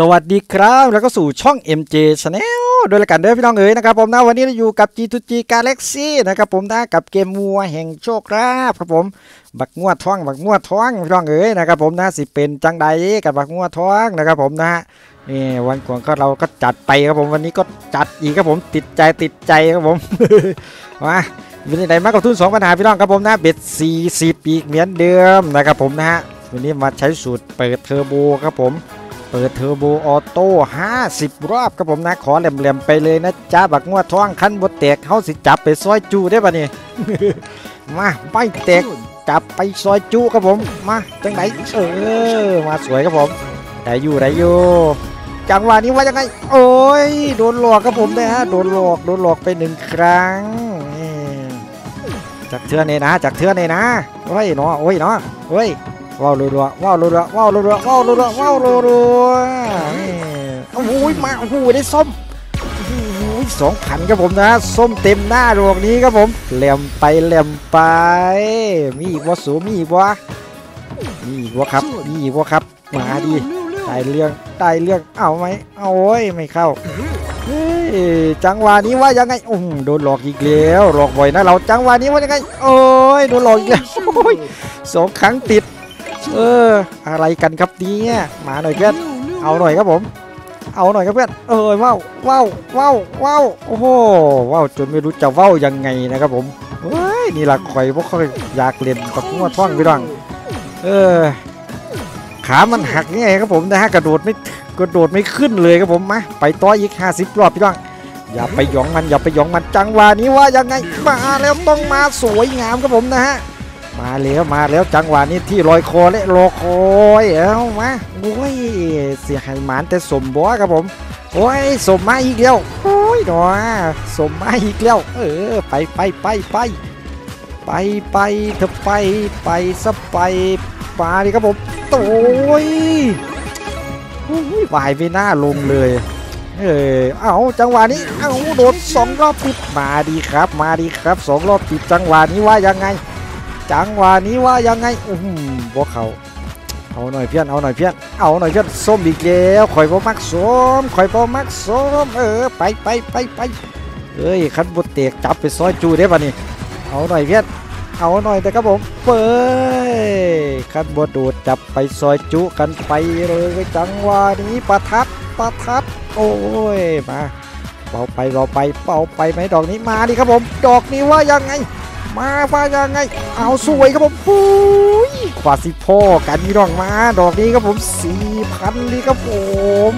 สวัสดีครับแล้วก็สู่ช่อง MJ Channel โดยรายการเด้อพี่น้องเอ๋ยนะครับผมนะวันนี้เราอยู่กับ G2G Galaxy นะครับผมนะกับเกมมัวแห่งโชครับครับผมบักงัวท้องบักงัวท้องพี่น้องเอ๋ยนะครับผมนะสิเป็นจังใดกับบักงัวท้องนะครับผมนะนี่วันก่อนก็เราก็จัดไปครับผมวันนี้ก็จัดอีกครับผมติดใจติดใจครับผมมาวันนี้ไหนมากกับทุน2ปัญหาพี่น้องครับผมนะเบ็ด40ปีกเหมือนเดิมนะครับผมนะฮะวันนี้มาใช้สูตรเปิดเทอร์โบครับผม เปิดเทอร์โบออโต้50 รอบครับผมนะ ขอแหลมๆไปเลยนะจ้าบักงวดท้องคันบดแตกเขาสิจับไปซอยจูได้ปะนี่มาไม่แตกจับไปซอยจูครับผม มาจังไหนเออมาสวยครับผมได้อยู่ได้อยู่จังหวะนี้ว่ายังไง โอ้ยโดนหลอกครับผมนะฮะโดนหลอกโดนหลอกไปหนึ่งครั้งนี่จากเทือเนี่ยนะจากเทือเนี่ยนะโอ้ยเนาะโอ้ยเนาะโอ้ย ว้าวรัวๆว้าวรัวๆว้าวรัวๆว้าวรัวๆว้าวรัวๆโอ้โหมาโอ้โหได้ส้มโอ้โหสองพันครับผมนะส้มเต็มหน้าดวงนี้ครับผมแหลมไปแหลมไป มีอีกวะสูมีอีกวะมีอีกวะครับมีอีกวะครับมาดิได้เรื่องได้เรื่องเอาไหมเอาโอ้ยไม่เข้าเฮ้ยจังหวะนี้ว่ายังไงโอ้โหโดนหลอกอีกแล้วหลอกบ่อยนะเราจังหวะนี้ว่ายังไง โอ้ยโดนหลอกอีกแล้วโอ้ยสองครั้งติด เออ อะไรกันครับเนี่ยมาหน่อยเพื่อนเอาหน่อยครับผม เอาหน่อยครับเพื่อนเออว้าวว้าวว้าวว้าวโอ้โหว้าวจนไม่รู้จะว้าวยังไงนะครับผมเฮ้ยนี่ละคอยพวกเขาอยากเล่นกับงวดท่องพี่น้องเออขามันหักนี่ไงครับผมนะฮะกระโดดไม่กระโดดไม่ขึ้นเลยครับผมมาไปต่ออีก50รอบพี่น้องอย่าไปหยองมันอย่าไปหยองมันจังหวะนี้ว่ายังไงมาแล้วต้องมาสวยงามครับผมนะฮะ มาแล้วมาแล้วจังหวะนี้ที่ลอยคอและรอคอยเอ้ามาโอ้ยเสียหายหมานแต่สมบัวครับผมโอ้ยสมมาอีกแล้วโอ้ยหนอสมมาอีกแล้วเออไปไปไปไปไปไปเถอะไปไปซะไปปาดิครับผมโอ้ยโอ้ยวายไม่น่าลงเลยเออเอาจังหวะนี้เอาโดนสองรอบติดมาดีครับ มาดีครับสองรอบติดจังหวะนี้ว่ายังไง จังหวะนี้ว่ายังไงอือหือพวกเขาเอาหน่อยเพื่อนเอาหน่อยเพื่อนเอาหน่อยเพื่อนส้มอีกแล้วข่อยบ่มักส้มข่อยบ่มักส้มเออไปไปไปไปเอ้ยคันบดเตกจับไปซอยจูได้ป่ะนี่เอาหน่อยเพื่อนเอาหน่อยแต่ครับผมเปิดคันบดดูดจับไปซอยจุกันไปเลยจังหวะนี้ประทัดประทัดโอ้ยมาเบาไปเบาไปเบาไปไหมดอกนี้มาดิครับผม ดอกนี้ว่ายังไง มาว่ายังไง เอาสวยครับผมปุ้ยกว่าสิพ่อกันพี่น้องมาดอกนี้ครับผมสี่พันนี่ครับผม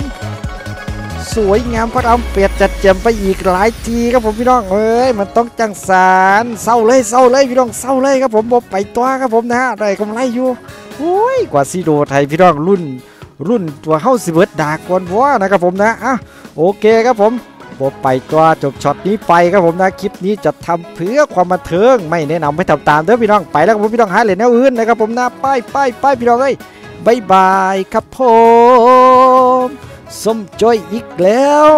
สวยงามพระรำเป็ดจัดเจียมไปอีกหลายทีครับผมพี่น้องเอ้ยมันต้องจังสารเศร้าเลยเศร้าเลยพี่น้องเศร้าเลยครับผมบอไปตัวครับผมนะฮะได้กำไรอยู่โอ้ยกว่าซีโดไทยพี่น้องรุ่นรุ่นตัวเข้าสิเบิร์ดดากกวนวัวนะครับผมนะอะโอเคครับผม ผมไปก็จบช็อตนี้ไปครับผมนะคลิปนี้จะทำเพื่อความบันเทิงไม่แนะนำให้ทำตามเด้อพี่น้องไปแล้วผมพี่น้องหาเลยแนวอื่นนะครับผมนะไปไปไปพี่น้องเอ้ยบายบายครับผมสมจอยอีกแล้ว